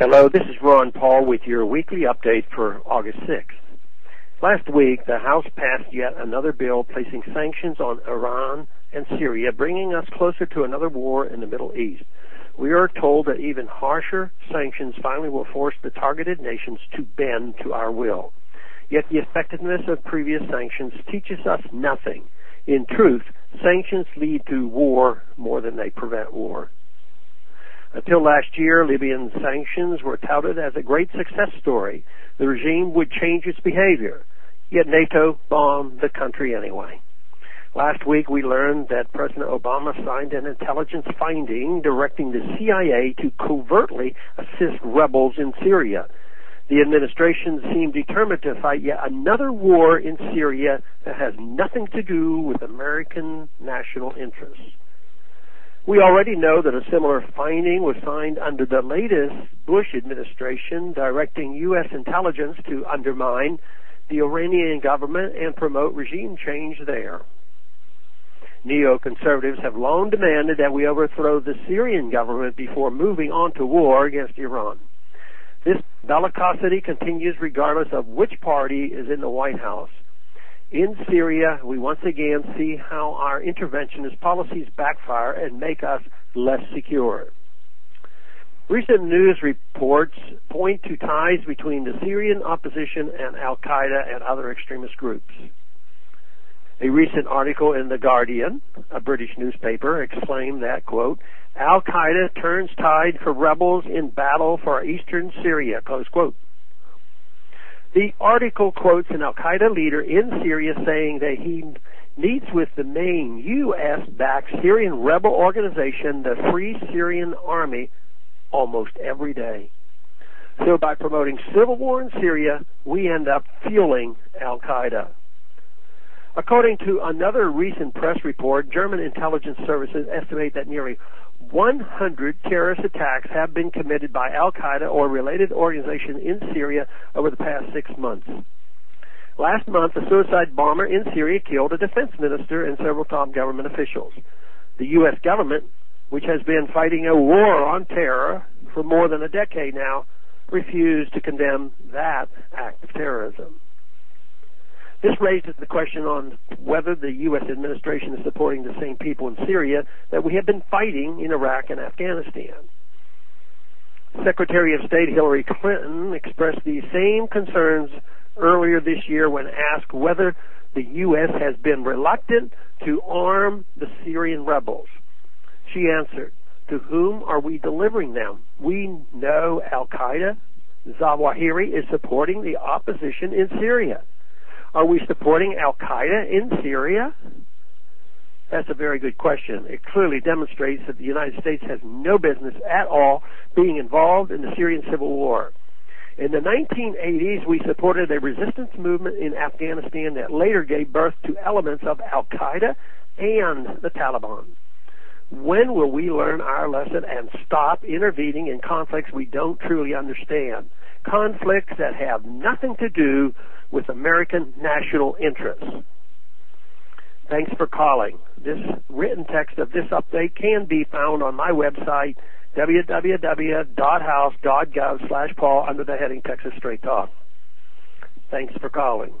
Hello, this is Ron Paul with your weekly update for August 6th. Last week, the House passed yet another bill placing sanctions on Iran and Syria, bringing us closer to another war in the Middle East. We are told that even harsher sanctions finally will force the targeted nations to bend to our will. Yet the effectiveness of previous sanctions teaches us nothing. In truth, sanctions lead to war more than they prevent war. Until last year, Libyan sanctions were touted as a great success story. The regime would change its behavior. Yet NATO bombed the country anyway. Last week we learned that President Obama signed an intelligence finding directing the CIA to covertly assist rebels in Syria. The administration seemed determined to fight yet another war in Syria that has nothing to do with American national interests. We already know that a similar finding was signed under the latest Bush administration directing U.S. intelligence to undermine the Iranian government and promote regime change there. Neoconservatives have long demanded that we overthrow the Syrian government before moving on to war against Iran. This bellicosity continues regardless of which party is in the White House. In Syria, we once again see how our interventionist policies backfire and make us less secure. Recent news reports point to ties between the Syrian opposition and Al Qaeda and other extremist groups. A recent article in The Guardian, a British newspaper, exclaimed that, quote, Al Qaeda turns tide for rebels in battle for eastern Syria, close quote. The article quotes an Al Qaeda leader in Syria saying that he meets with the main U.S. backed Syrian rebel organization, the Free Syrian Army, almost every day. So by promoting civil war in Syria, we end up fueling Al Qaeda. According to another recent press report, German intelligence services estimate that nearly 100 terrorist attacks have been committed by Al Qaeda or related organizations in Syria over the past six months. Last month, a suicide bomber in Syria killed a defense minister and several top government officials. The U.S. government which has been fighting a war on terror for more than a decade now, refused to condemn that act of terrorism. This raises the question on whether the U.S. administration is supporting the same people in Syria that we have been fighting in Iraq and Afghanistan. Secretary of State Hillary Clinton expressed these same concerns earlier this year when asked whether the U.S. has been reluctant to arm the Syrian rebels. She answered, To whom are we delivering them? We know Al Qaeda, Zawahiri, is supporting the opposition in Syria. Are we supporting Al Qaeda in Syria? That's a very good question. It clearly demonstrates that the United States has no business at all being involved in the Syrian civil war. In the 1980s, we supported a resistance movement in Afghanistan that later gave birth to elements of Al Qaeda and the Taliban. When will we learn our lesson and stop intervening in conflicts we don't truly understand? Conflicts that have nothing to do with American national interests. Thanks for calling. This written text of this update can be found on my website, www.house.gov slash Paul under the heading Texas Straight Talk. Thanks for calling.